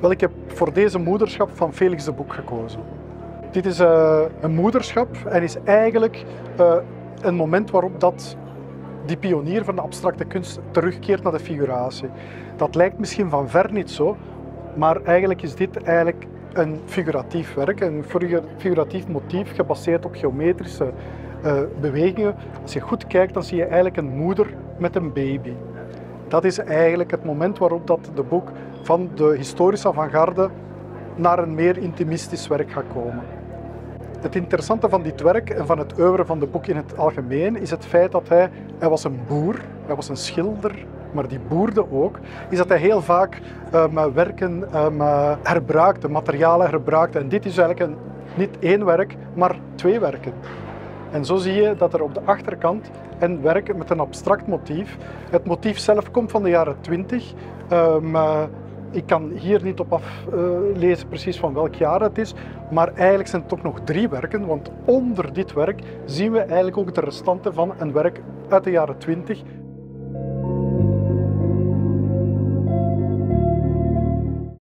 Wel, ik heb voor deze moederschap van Felix de Boek gekozen. Dit is uh, een moederschap en is eigenlijk uh, een moment waarop dat die pionier van de abstracte kunst terugkeert naar de figuratie. Dat lijkt misschien van ver niet zo, maar eigenlijk is dit eigenlijk een figuratief werk, een figuratief motief gebaseerd op geometrische uh, bewegingen. Als je goed kijkt, dan zie je eigenlijk een moeder met een baby. Dat is eigenlijk het moment waarop dat de boek van de historische avant-garde naar een meer intimistisch werk gaat komen. Het interessante van dit werk en van het oeuvre van de boek in het algemeen is het feit dat hij, hij was een boer, hij was een schilder, maar die boerde ook, is dat hij heel vaak um, werken um, herbruikte, materialen herbruikte. En dit is eigenlijk een, niet één werk, maar twee werken. En zo zie je dat er op de achterkant een werk met een abstract motief. Het motief zelf komt van de jaren 20. Um, uh, ik kan hier niet op aflezen uh, precies van welk jaar het is, maar eigenlijk zijn het toch nog drie werken, want onder dit werk zien we eigenlijk ook de restanten van een werk uit de jaren 20.